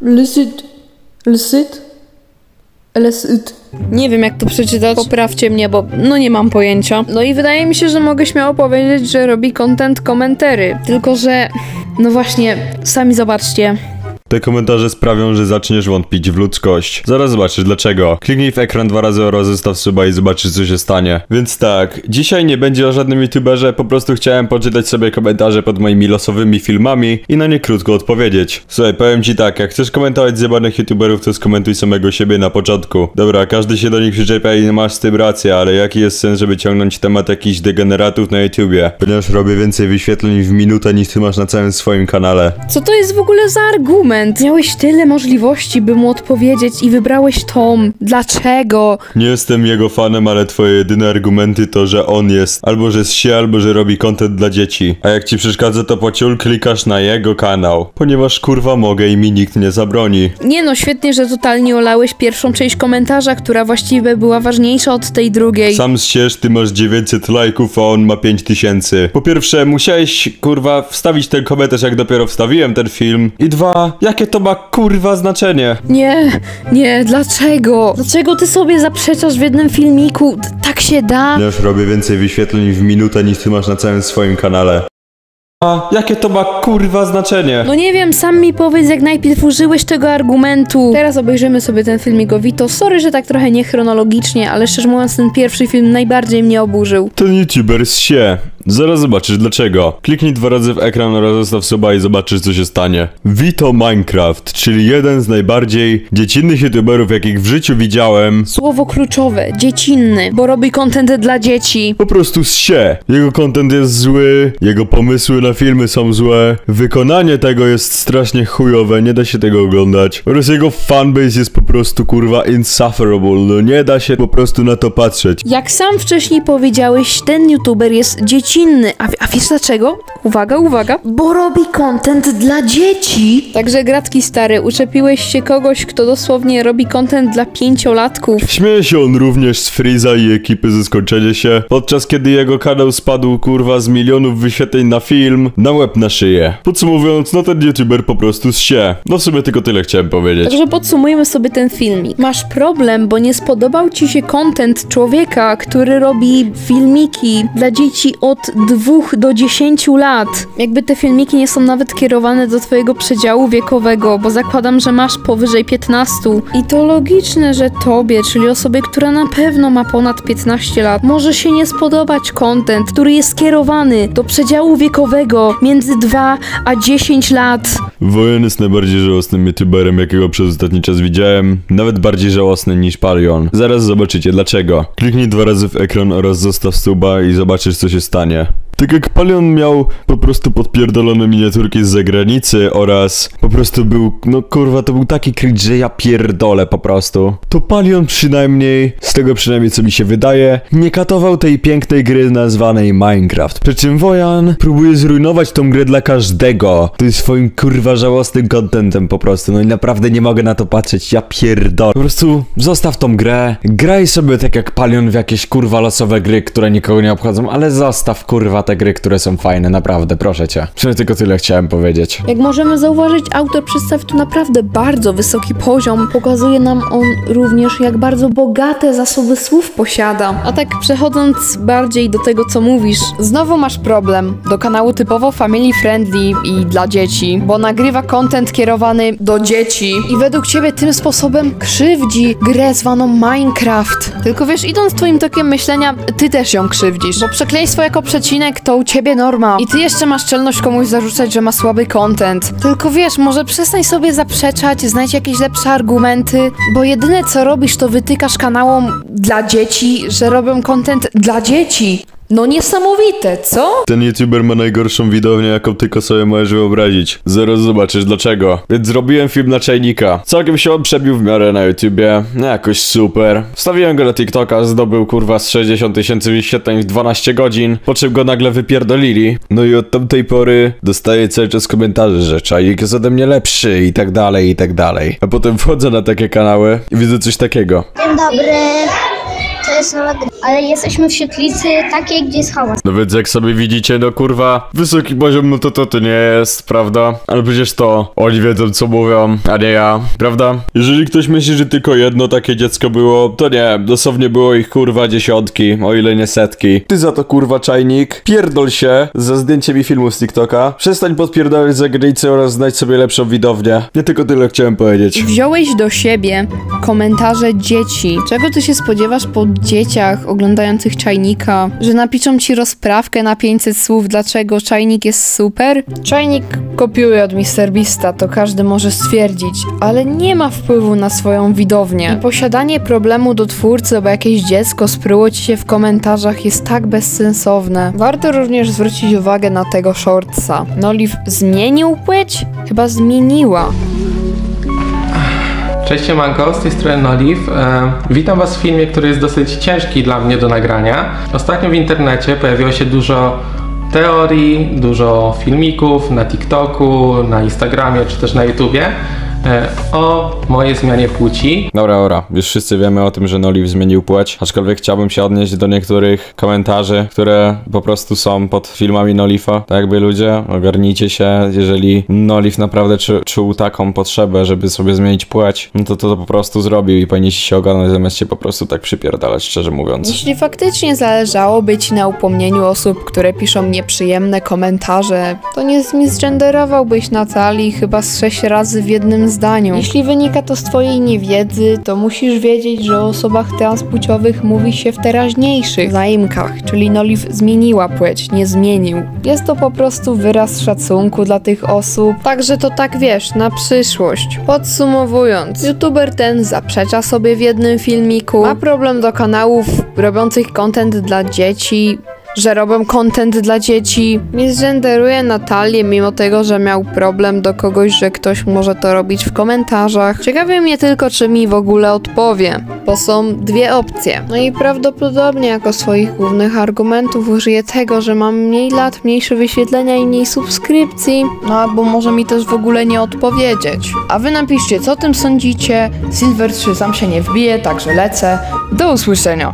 Lysyt. Lysyt? Lysyt. Nie wiem jak to przeczytać, poprawcie mnie, bo no nie mam pojęcia. No i wydaje mi się, że mogę śmiało powiedzieć, że robi content komentary. Tylko, że no właśnie, sami zobaczcie. Te komentarze sprawią, że zaczniesz wątpić w ludzkość. Zaraz zobaczysz dlaczego. Kliknij w ekran dwa razy oraz zostaw suba i zobaczysz co się stanie. Więc tak, dzisiaj nie będzie o żadnym youtuberze, po prostu chciałem poczytać sobie komentarze pod moimi losowymi filmami i na nie krótko odpowiedzieć. Słuchaj, powiem ci tak, jak chcesz komentować zjebanych youtuberów, to skomentuj samego siebie na początku. Dobra, każdy się do nich przyczepia i masz z tym rację, ale jaki jest sens, żeby ciągnąć temat jakichś degeneratów na YouTubie? Ponieważ robię więcej wyświetleń w minutę niż ty masz na całym swoim kanale. Co to jest w ogóle za argument? Miałeś tyle możliwości, by mu odpowiedzieć i wybrałeś Tom. Dlaczego? Nie jestem jego fanem, ale twoje jedyne argumenty to, że on jest albo że jest się, albo że robi content dla dzieci. A jak ci przeszkadza to pociul, klikasz na jego kanał. Ponieważ kurwa mogę i mi nikt nie zabroni. Nie no, świetnie, że totalnie olałeś pierwszą część komentarza, która właściwie była ważniejsza od tej drugiej. Sam zsiesz, ty masz 900 lajków, a on ma 5000. Po pierwsze, musiałeś kurwa wstawić ten komentarz, jak dopiero wstawiłem ten film. I dwa, jakie to ma kurwa znaczenie? Nie, nie, dlaczego? Dlaczego ty sobie zaprzeczasz w jednym filmiku? T- Tak się da? Ja już robię więcej wyświetleń w minutę niż ty masz na całym swoim kanale. A jakie to ma kurwa znaczenie? No nie wiem, sam mi powiedz, jak najpierw użyłeś tego argumentu. Teraz obejrzymy sobie ten filmik o Vito. Sorry, że tak trochę niechronologicznie, ale szczerze mówiąc, ten pierwszy film najbardziej mnie oburzył. Ten youtuber się. Zaraz zobaczysz dlaczego. Kliknij dwa razy w ekran oraz zostaw suba i zobaczysz co się stanie. Vito Minecraft, czyli jeden z najbardziej dziecinnych youtuberów jakich w życiu widziałem. Słowo kluczowe, dziecinny, bo robi content dla dzieci. Po prostu się. Jego content jest zły, jego pomysły na filmy są złe, wykonanie tego jest strasznie chujowe, nie da się tego oglądać. Oraz jego fanbase jest po prostu kurwa insufferable, no nie da się po prostu na to patrzeć. Jak sam wcześniej powiedziałeś, ten youtuber jest dziecinny. A, a wiesz dlaczego? Uwaga, uwaga. Bo robi content dla dzieci. Także gratki stary, uczepiłeś się kogoś, kto dosłownie robi content dla pięciolatków. Śmieje się on również z Freeza i ekipy ze skończenia się, podczas kiedy jego kanał spadł kurwa z milionów wyświetleń na film, na łeb na szyję. Podsumowując, no ten youtuber po prostu się. No w sumie tylko tyle chciałem powiedzieć. Także podsumujmy sobie ten filmik. Masz problem, bo nie spodobał ci się content człowieka, który robi filmiki dla dzieci od 2 do 10 lat. Jakby te filmiki nie są nawet kierowane do twojego przedziału wiekowego, bo zakładam, że masz powyżej 15. I to logiczne, że tobie, czyli osobie, która na pewno ma ponad 15 lat, może się nie spodobać content, który jest kierowany do przedziału wiekowego między 2 a 10 lat. Wojen jest najbardziej żałosnym youtuberem, jakiego przez ostatni czas widziałem. Nawet bardziej żałosny niż Palion. Zaraz zobaczycie dlaczego. Kliknij dwa razy w ekran oraz zostaw suba i zobaczysz co się stanie. Tak jak Palion miał po prostu podpierdolone miniaturki z zagranicy oraz po prostu był, no kurwa, to był taki cringe, że ja pierdolę po prostu. To Palion przynajmniej, z tego przynajmniej co mi się wydaje, nie katował tej pięknej gry nazwanej Minecraft. Przy czym Wojan próbuje zrujnować tą grę dla każdego. To jest swoim kurwa żałosnym contentem po prostu, no i naprawdę nie mogę na to patrzeć, ja pierdolę. Po prostu zostaw tą grę, graj sobie tak jak Palion w jakieś kurwa losowe gry, które nikogo nie obchodzą, ale zostaw kurwa te gry, które są fajne, naprawdę, proszę cię. Przynajmniej tylko tyle chciałem powiedzieć. Jak możemy zauważyć, autor przedstawił tu naprawdę bardzo wysoki poziom. Pokazuje nam on również, jak bardzo bogate zasoby słów posiada. A tak przechodząc bardziej do tego, co mówisz, znowu masz problem do kanału typowo family friendly i dla dzieci, bo nagrywa content kierowany do dzieci i według ciebie tym sposobem krzywdzi grę zwaną Minecraft. Tylko wiesz, idąc twoim tokiem myślenia, ty też ją krzywdzisz, bo przekleństwo jako przecinek to u ciebie norma i ty jeszcze masz czelność komuś zarzucać, że ma słaby content. Tylko wiesz, może przestań sobie zaprzeczać, znajdź jakieś lepsze argumenty, bo jedyne co robisz to wytykasz kanałom dla dzieci, że robią content dla dzieci. No niesamowite, co? Ten youtuber ma najgorszą widownię, jaką tylko sobie możesz wyobrazić. Zaraz zobaczysz dlaczego. Więc zrobiłem film na czajnika. Całkiem się on przebił w miarę na YouTubie. No jakoś super. Wstawiłem go na TikToka, zdobył kurwa z 60 tysięcy wyświetleń w 12 godzin, po czym go nagle wypierdolili. No i od tamtej pory dostaję cały czas komentarze, że czajnik jest ode mnie lepszy i tak dalej, i tak dalej. A potem wchodzę na takie kanały i widzę coś takiego. Dzień dobry. To jest nowa gra. Ale jesteśmy w świetlicy takiej, gdzie jest hałas. No więc jak sobie widzicie, no kurwa, wysoki poziom, no to to to nie jest, prawda? Ale przecież to oni wiedzą co mówią, a nie ja, prawda? Jeżeli ktoś myśli, że tylko jedno takie dziecko było, to nie, dosłownie było ich kurwa dziesiątki, o ile nie setki. Ty za to kurwa czajnik, pierdol się za zdjęciem mi filmu z TikToka, przestań podpierdalać za granicę oraz znajdź sobie lepszą widownię. Nie tylko tyle chciałem powiedzieć. Wziąłeś do siebie komentarze dzieci. Czego ty się spodziewasz po dzieciach oglądających czajnika? Że napiszą ci rozprawkę na 500 słów, dlaczego czajnik jest super? Czajnik kopiuje od MrBeasta, to każdy może stwierdzić, ale nie ma wpływu na swoją widownię. I posiadanie problemu do twórcy, bo jakieś dziecko spryło ci się w komentarzach jest tak bezsensowne. Warto również zwrócić uwagę na tego shortsa. Noliv zmienił płeć? Chyba zmieniła. Cześć Manko, z tej strony Noliv. E, witam Was w filmie, który jest dosyć ciężki dla mnie do nagrania. Ostatnio w internecie pojawiło się dużo teorii, dużo filmików na TikToku, na Instagramie czy też na YouTubie e, o mojej zmianie płci. Dobra, dobra, już wszyscy wiemy o tym, że Noliv zmienił płeć, aczkolwiek chciałbym się odnieść do niektórych komentarzy, które po prostu są pod filmami Nolifa. Tak jakby ludzie, ogarnijcie się, jeżeli Noliv naprawdę czu, czuł taką potrzebę, żeby sobie zmienić płeć, no to to, to po prostu zrobił i powinniście się ogarnąć zamiast się po prostu tak przypierdalać, szczerze mówiąc. Jeśli faktycznie zależałoby ci na upomnieniu osób, które piszą nieprzyjemne komentarze, to nie zmisgenderowałbyś Natalii chyba z sześć razy w jednym zdaniu. Jeśli wynika to z twojej niewiedzy, to musisz wiedzieć, że o osobach transpłciowych mówi się w teraźniejszych zaimkach, czyli Noliv zmieniła płeć, nie zmienił. Jest to po prostu wyraz szacunku dla tych osób, także to tak wiesz, na przyszłość. Podsumowując, youtuber ten zaprzecza sobie w jednym filmiku, ma problem do kanałów robiących content dla dzieci, że robią content dla dzieci. Misgenderuje Natalię, mimo tego, że miał problem do kogoś, że ktoś może to robić w komentarzach. Ciekawi mnie tylko, czy mi w ogóle odpowie, bo są dwie opcje. No i prawdopodobnie jako swoich głównych argumentów użyję tego, że mam mniej lat, mniejsze wyświetlenia i mniej subskrypcji. No albo może mi też w ogóle nie odpowiedzieć. A wy napiszcie, co o tym sądzicie. Silver 3 sam się nie wbije, także lecę. Do usłyszenia.